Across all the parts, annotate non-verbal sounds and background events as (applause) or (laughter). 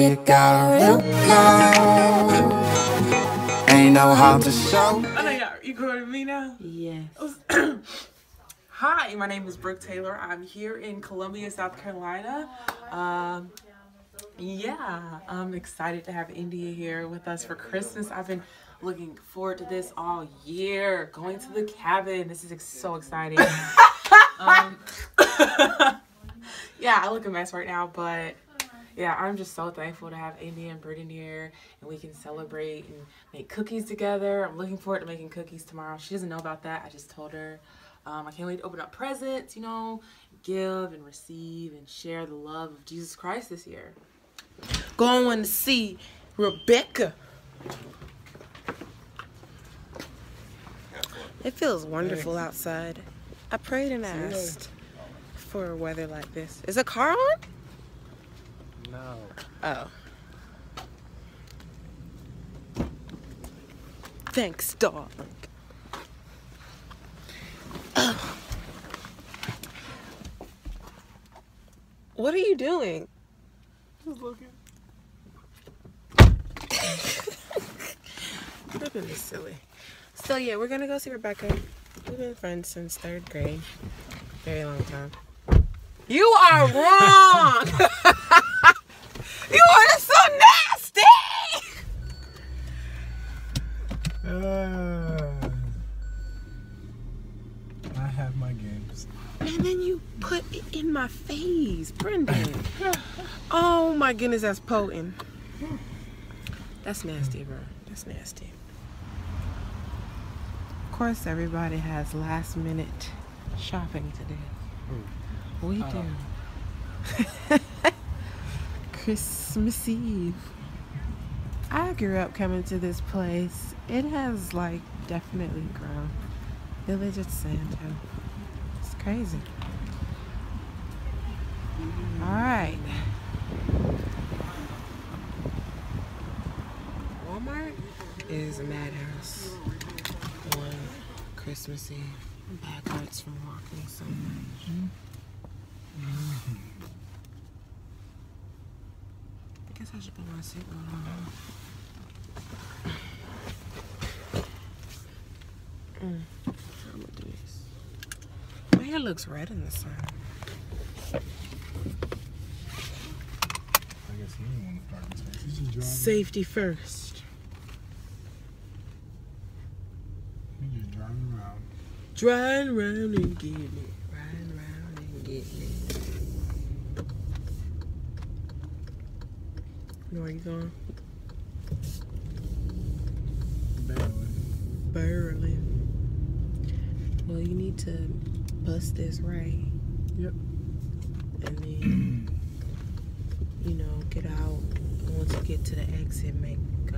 know you got a real love. Ain't no harm to show. I know y'all recording me now. Yes. (clears throat) Hi, my name is Brooke Taylor. I'm here in Columbia, South Carolina. Um, yeah, I'm excited to have India here with us for Christmas. I've been looking forward to this all year. Going to the cabin. This is ex- so exciting. (laughs) um, (laughs) yeah, I look a mess right now, but yeah, I'm just so thankful to have India and Brittany here and we can celebrate and make cookies together. I'm looking forward to making cookies tomorrow. She doesn't know about that. I just told her. Um, I can't wait to open up presents, you know, give and receive and share the love of Jesus Christ this year. Going to see Rebecca. It feels wonderful outside. I prayed and asked for weather like this. Is a car on? No. Oh. Thanks, dog. What are you doing? Just looking. (laughs) That is silly. So yeah, we're gonna go see Rebecca. We've been friends since third grade. Very long time. You are wrong! (laughs) you are so nasty! Uh, I have my games. And then you put it in my face, Brendan. Oh my goodness, that's potent. That's nasty, bro. That's nasty. Of course, everybody has last minute shopping to do. We do. (laughs) Christmas Eve. I grew up coming to this place. It has like definitely grown. Village at Santa. It's crazy. All right. Walmart is a madhouse on Christmas Eve. Back hurts from walking so much. I guess I should put my seatbelt on. Mm. I'm gonna do this. My hair looks red in the sun. I guess he didn't want to park in space. He's. Safety first. Just driving around. Driving around and getting it. Riding around and getting it. Where are you going? Barely. Barely. Well, you need to bust this right. Yep. And then, you know, get out. Once you get to the exit, make uh,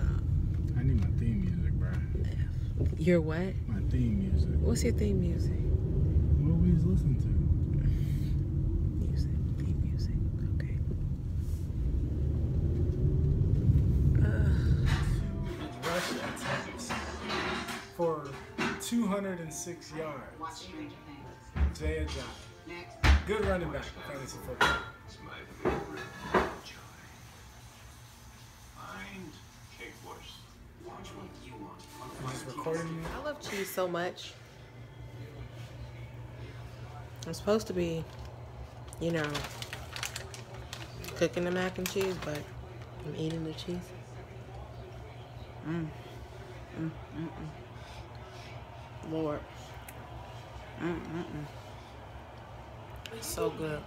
I need my theme music, bro. Your what? My theme music. What's your theme music? What we listening to? 206 yards. Jay Ajayi. Good running back in fantasy football. He's recording me. I love cheese so much. I'm supposed to be, you know, cooking the mac and cheese, but I'm eating the cheese. Mmm. Mm, mm, mm. Lord. Mm, mm, mm. So good.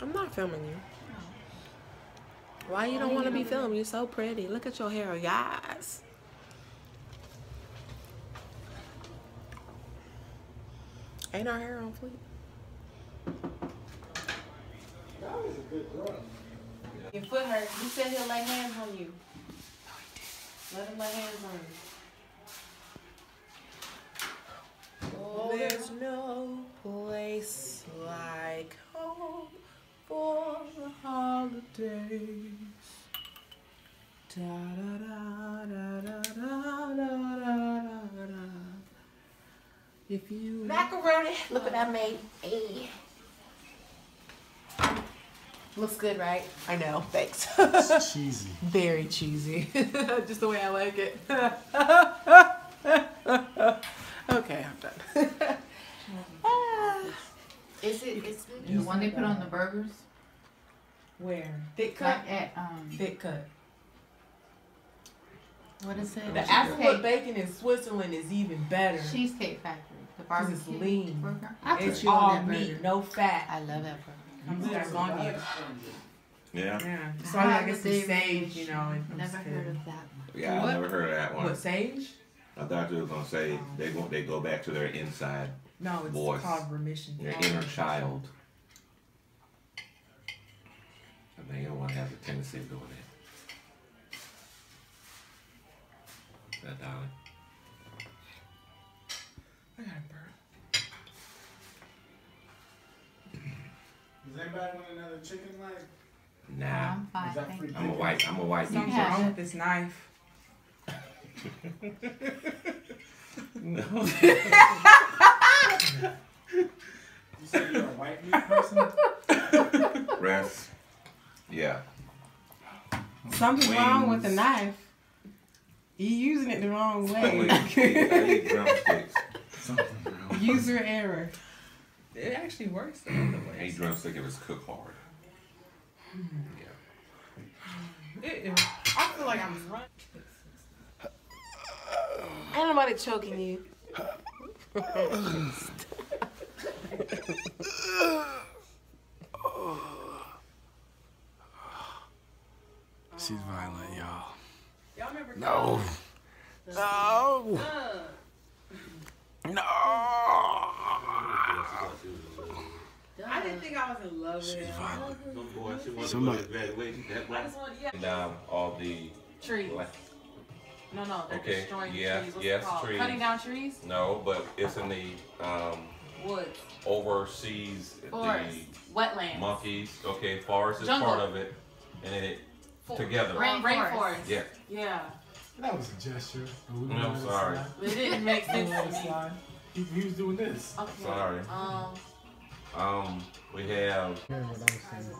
I'm not filming you. Why you don't want to be filmed? You're so pretty. Look at your hair, guys. Ain't our hair on fleek? Your foot hurt. He said he'll lay hands on you. Let him lay hands on you. Oh, there's no place like home for the holidays. Da da da da da da da da da da. If you Macaroni. Look what I made. Hey. Looks good, right? I know. Thanks. It's (laughs) cheesy. Very cheesy. (laughs) Just the way I like it. (laughs) okay, I'm done. (laughs) Ah, Is it, is it the one they put on the burgers? Where? Thick cut. Like at, um, Thick cut. what is it? The Applewood bacon in Switzerland is even better. Cheesecake Factory. The 'Cause barbecue. it's lean. burger. I It's you on all that burger. meat, no fat. I love that burger. I'm back on you. Yeah. Yeah. So How I the guess some sage, you know. I'm Never heard of that one. Yeah, What? I never heard of that one. What sage? I thought you was gonna say they go they go back to their inside, No, it's Voice. called remission. their inner child. I think everyone has a tendency of doing that. Is that darling? I got a burp. Does anybody want another chicken leg? Nah. I'm fine, Is that free. I'm a white I'm a white Something's meat wrong with this knife. No. You said you're a white meat person? Rest. Yeah. Something's wrong with the knife. You're using it the wrong way. I eat drumsticks. (laughs) User error. It actually works the other I eat way. drumstick if it's cooked hard. Yeah. It- it- I feel like I'm running. Ain't nobody choking you. She's violent, y'all. Y'all remember No. No. No. I didn't think I was in love with She's him. violent. Somebody- I just want yeah. Down all the trees. No, no, they're Okay, destroying yeah, trees. What's yes, it called? trees. Cutting down trees. no, but it's in the um, Woods. overseas Forest. the Wetlands. monkeys. Okay, forest is Jungle. part of it, and then it Fo- together. Rain, Rainforest. rainforest. Yeah. Yeah. That was a gesture. but we No, gonna sorry. It didn't make (laughs) We sense gonna let to it me. He, he was doing this. Okay. Sorry. Um. Um, we have what I was saying.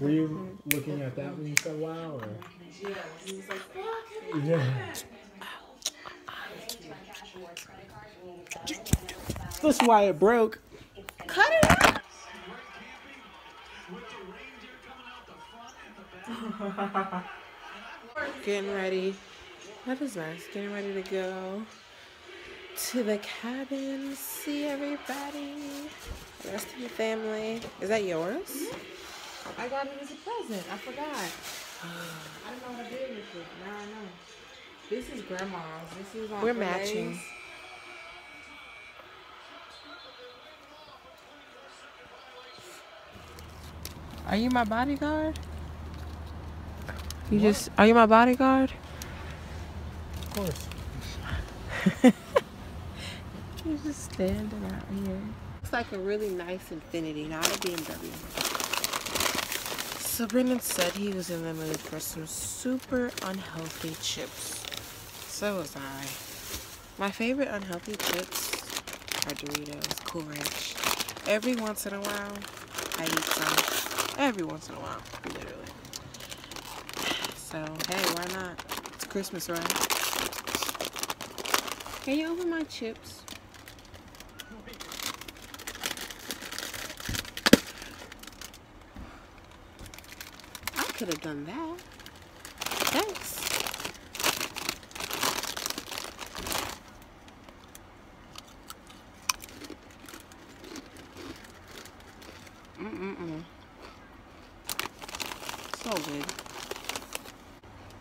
Were you looking at that when you said wow? Or? Yeah. He was like, "Oh, That's why it broke. Cut it out. Getting ready. That is nice. Getting ready to go to the cabin. See everybody. The rest of the family. Is that yours? Mm-hmm. I got it as a present. I forgot. I don't know what I did with it. Now I know. This is grandma's. This is on We're Renee's. matching. Are you my bodyguard? You just are you my bodyguard? Of course. (laughs) You're just standing out here. Like a really nice Infiniti, not a BMW. So Brendan said he was in the mood for some super unhealthy chips. So was I. My favorite unhealthy chips are Doritos, Cool Ranch. Every once in a while, I eat some. Every once in a while, literally. So, hey, why not? It's Christmas, right? Can you open my chips? Could have done that. Thanks. Mm-mm-mm. So good.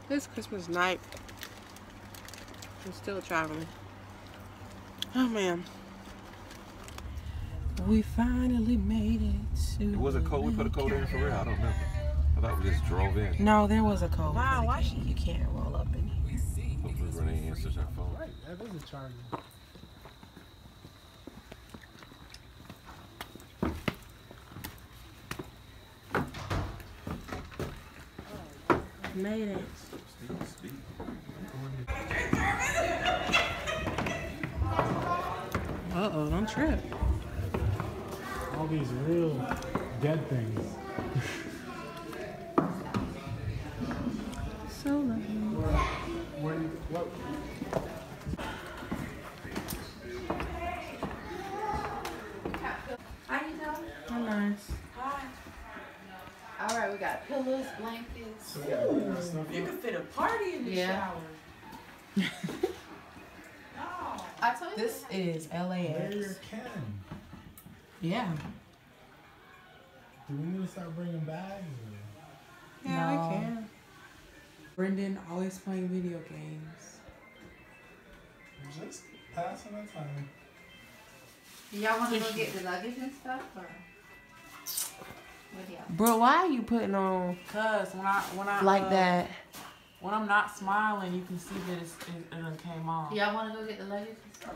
This Christmas night, I'm still traveling. Oh man. We finally made it to it was it cold? We put a cold in for real. I don't remember. I thought we just drove in. No, there was a code. Wow, why she, you can't roll up in here? Hopefully Renee answers her phone. Right, that is a charger. Made it. Uh oh, don't trip. All these real dead things. (laughs) So lovely. Where you, what? How you doing? How nice. All right, we got pillows, blankets. You could fit a party in the Yeah. shower. (laughs) I told you. This is Where LAX. Ken? Yeah. Do we need to start bringing bags? Yeah, No. I can. Brendan always playing video games. Just passing the time. Y'all want to go get the luggage and stuff, or what do y'all? Bro, why are you putting on Cause when I when I like uh, that? When I'm not smiling, you can see that it's, it, it done came off. Y'all want to go get the luggage and stuff?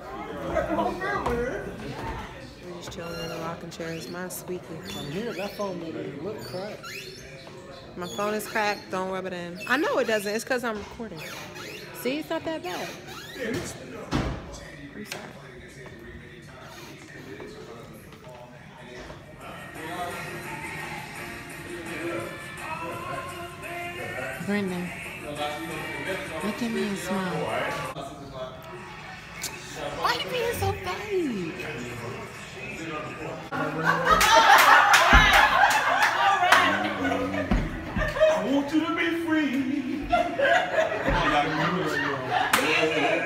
We're just chilling in the rocking chairs. Mine's squeaky. I'm here. That phone doesn't look cracked. My phone is cracked. Don't rub it in. I know it doesn't. It's because I'm recording. See, it's not that bad. Brendan, look at me and smile. Why are you being so fake? (laughs) I want you to be free. (laughs)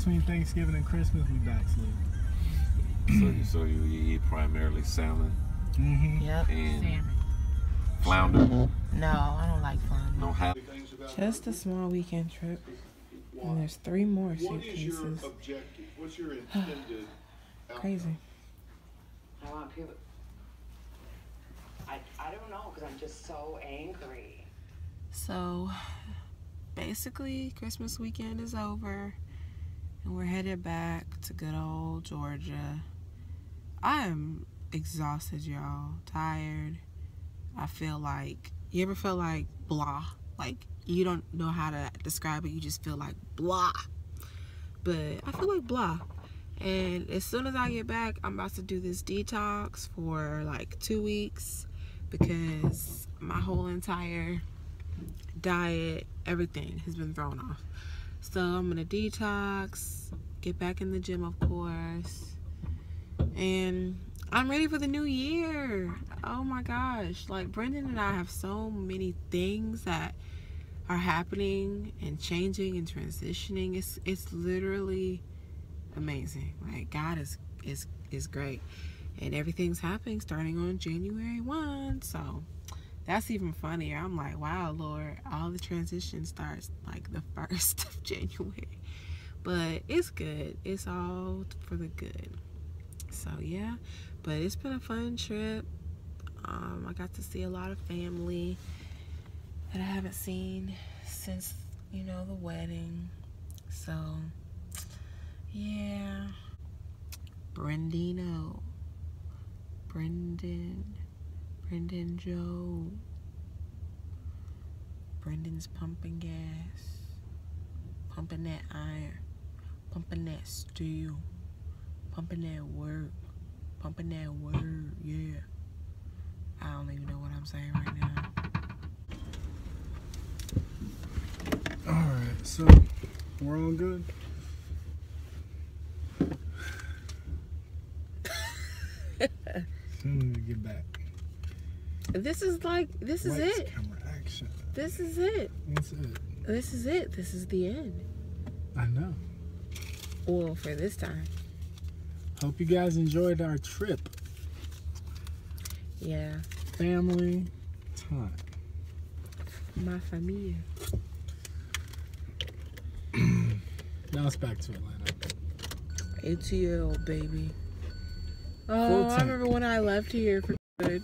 between Thanksgiving and Christmas, we back slowly. So, so you, you eat primarily salmon Mm-hmm. Yep. and flounder, No, I don't like flounder. no half. Just a small weekend trip. And there's three more What is your suitcases. objective? What's your (sighs) intended Crazy. I want people. I, I don't know because I'm just so angry. So (sighs) basically, Christmas weekend is over. And we're headed back to good old Georgia. I am exhausted, y'all. Tired. I feel like. You ever feel like blah? Like you don't know how to describe it. You just feel like blah. But I feel like blah. And as soon as I get back, I'm about to do this detox for like two weeks because my whole entire diet, everything has been thrown off. So I'm gonna detox, get back in the gym, of course, and I'm ready for the new year. Oh my gosh! Like Brendan and I have so many things that are happening and changing and transitioning. It's it's literally amazing. Like God is is is great, and everything's happening starting on January one. So that's even funnier. I'm like, wow, Lord, all the transition starts like the (laughs) first of January. But it's good. It's all for the good. So yeah, but it's been a fun trip. Um, I got to see a lot of family that I haven't seen since you know the wedding. So yeah, Brendino, Brendan. Brendan Joe. Brendan's pumping gas. Pumping that iron. Pumping that steel. Pumping that work. Pumping that word. Yeah. I don't even know what I'm saying right now. All right, so we're all good. Soon as we get back. This is like, this is Lights, it. camera, action. This is it. That's it. This is it. This is the end. I know. Well, for this time. Hope you guys enjoyed our trip. Yeah. Family time. My familia. (clears throat) Now it's back to Atlanta. ATL, baby. Oh, I remember when I left here for good.